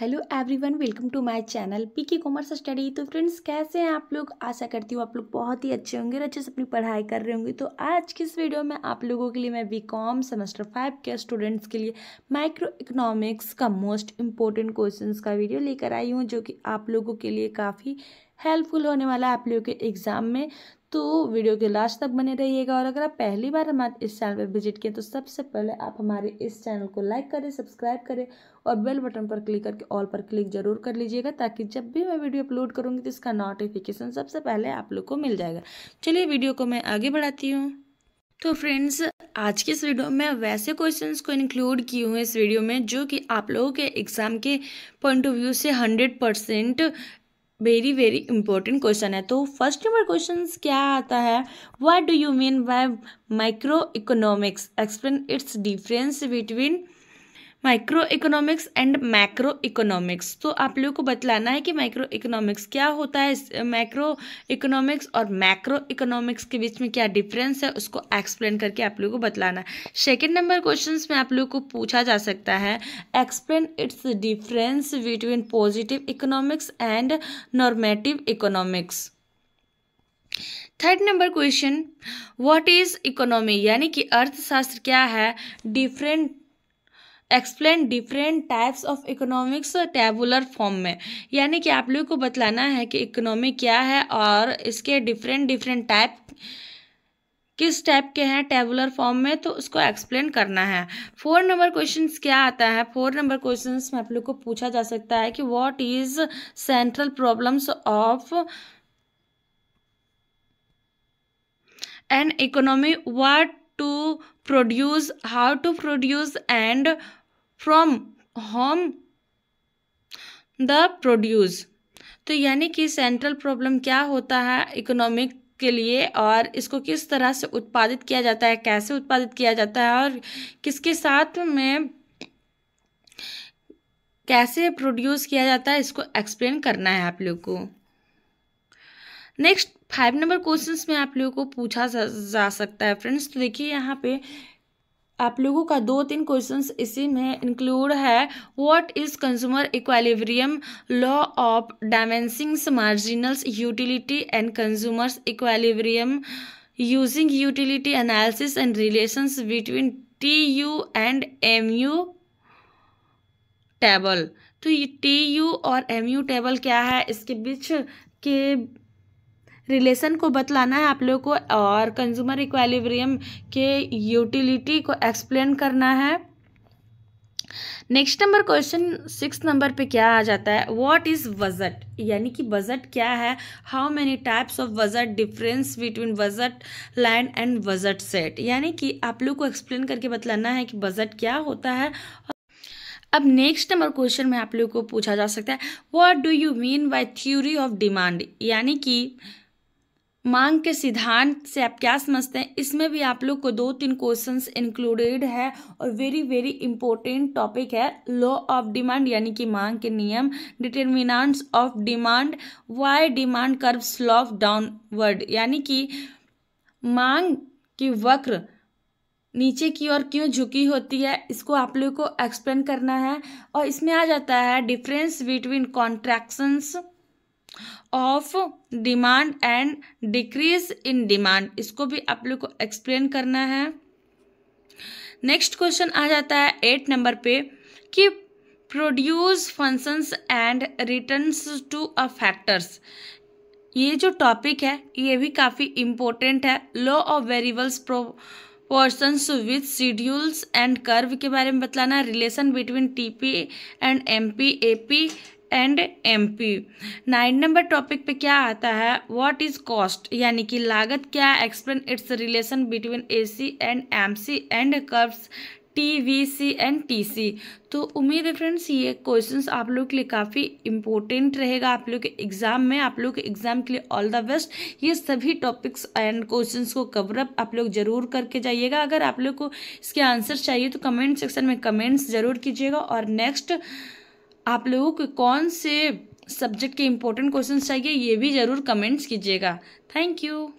Hello everyone, welcome to my channel P K commerce study. तो friends, कैसे हैं आप लोग? आशा करती हूँ आप लोग बहुत ही अच्छे होंगे और अच्छे से अपनी पढ़ाई कर रहे होंगे। तो आज की इस वीडियो में आप लोगों के लिए मैं बी कॉम सेमेस्टर फाइव के स्टूडेंट्स के लिए माइक्रो इकोनॉमिक्स का मोस्ट इम्पोर्टेंट क्वेश्चन का वीडियो लेकर आई हूँ, जो कि आप लोगों के लिए काफ़ी हेल्पफुल होने वाला है आप लोगों के एग्ज़ाम में। तो वीडियो के लास्ट तक बने रहिएगा और अगर आप पहली बार हमारे इस चैनल पर विज़िट किए तो सबसे पहले आप हमारे इस चैनल को लाइक करें, सब्सक्राइब करें और बेल बटन पर क्लिक करके ऑल पर क्लिक ज़रूर कर लीजिएगा ताकि जब भी मैं वीडियो अपलोड करूँगी तो इसका नोटिफिकेशन सबसे पहले आप लोग को मिल जाएगा। चलिए वीडियो को मैं आगे बढ़ाती हूँ। तो फ्रेंड्स आज के इस वीडियो में वैसे क्वेश्चंस को इंक्लूड किए हुए इस वीडियो में जो कि आप लोगों के एग्ज़ाम के पॉइंट ऑफ़ व्यू से hundred percent very very important question है। तो फ़र्स्ट नंबर क्वेश्चन क्या आता है? What do you mean by micro economics explain its difference between micro economics and macro economics तो आप लोगों को बतलाना है कि माइक्रो इकोनॉमिक्स क्या होता है मैक्रो इकोनॉमिक्स और मैक्रो इकोनॉमिक्स के बीच में क्या डिफरेंस है, उसको एक्सप्लेन करके आप लोगों को बतलाना है। सेकेंड नंबर क्वेश्चन में आप लोगों को पूछा जा सकता है explain its difference between positive economics and normative economics third number question what is economy यानी कि अर्थशास्त्र क्या है? Different explain different types of economics tabular form में। यानी कि आप लोगों को बतलाना है कि इकोनॉमी क्या है और इसके डिफरेंट डिफरेंट टाइप किस टाइप के हैं टेबुलर फॉर्म में तो उसको एक्सप्लेन करना है। फोर नंबर क्वेश्चन क्या आता है? फोर नंबर क्वेश्चन में आप लोग को पूछा जा सकता है कि what is central problems of an economy what to produce how to produce and from whom the produce तो यानी कि सेंट्रल प्रॉब्लम क्या होता है इकोनॉमिक के लिए और इसको किस तरह से उत्पादित किया जाता है, कैसे उत्पादित किया जाता है और किसके साथ में कैसे प्रोड्यूस किया जाता है, इसको एक्सप्लेन करना है आप लोग को। नेक्स्ट फाइव नंबर क्वेश्चंस में आप लोगों को पूछा जा सकता है। फ्रेंड्स तो देखिए यहाँ पे आप लोगों का दो तीन क्वेश्चंस इसी में इंक्लूड है। What is consumer equilibrium law of diminishing marginals utility and consumers equilibrium using utility analysis and relations between T U and M U table तो ये टी यू और एम यू टेबल क्या है? इसके बीच के रिलेशन को बतलाना है, आप लोग को और कंज्यूमर इक्वालिब्रियम के यूटिलिटी को एक्सप्लेन करना है। Next number question six number पे क्या आ जाता है? व्हाट इज़ बजट यानी कि बजट क्या है? How many types of budget difference between budget line and budget set यानी कि आप लोग को एक्सप्लेन करके बतलाना है कि बजट क्या होता है। अब नेक्स्ट नंबर क्वेश्चन में आप लोग को पूछा जा सकता है what do you mean by theory of demand यानी कि मांग के सिद्धांत से आप क्या समझते हैं? इसमें भी आप लोग को दो तीन क्वेश्चंस इंक्लूडेड है और वेरी वेरी इंपॉर्टेंट टॉपिक है। लॉ ऑफ़ डिमांड यानी कि मांग के नियम। Determinants of demand why demand curve slope downward यानी कि मांग की वक्र नीचे की ओर क्यों झुकी होती है? इसको आप लोग को एक्सप्लेन करना है। और इसमें आ जाता है difference between contractions of demand and decrease in demand इसको भी आप लोग को एक्सप्लेन करना है। नेक्स्ट क्वेश्चन आ जाता है एट नंबर पे कि produce functions and returns to a factors ये जो टॉपिक है, ये भी काफ़ी इम्पोर्टेंट है। Law of variables proportions with schedules and curve के बारे में बतलाना relation between TP and MP AP and MP nine number topic पे क्या आता है? व्हाट इज़ कॉस्ट यानी कि लागत क्या? Explain its relation between AC and MC and curves T V C and T C तो उम्मीद है फ्रेंड्स ये क्वेश्चंस आप लोग के लिए काफ़ी इंपॉर्टेंट रहेगा। आप लोग के एग्ज़ाम में, आप लोग के एग्ज़ाम के लिए ऑल द बेस्ट ये सभी टॉपिक्स एंड क्वेश्चंस को कवरअप आप लोग ज़रूर करके जाइएगा। अगर आप लोग को इसके आंसर चाहिए तो कमेंट सेक्शन में कमेंट्स ज़रूर कीजिएगा। और नेक्स्ट आप लोगों को कौन से सब्जेक्ट के इम्पोर्टेंट क्वेश्चन चाहिए, ये भी ज़रूर कमेंट्स कीजिएगा। Thank you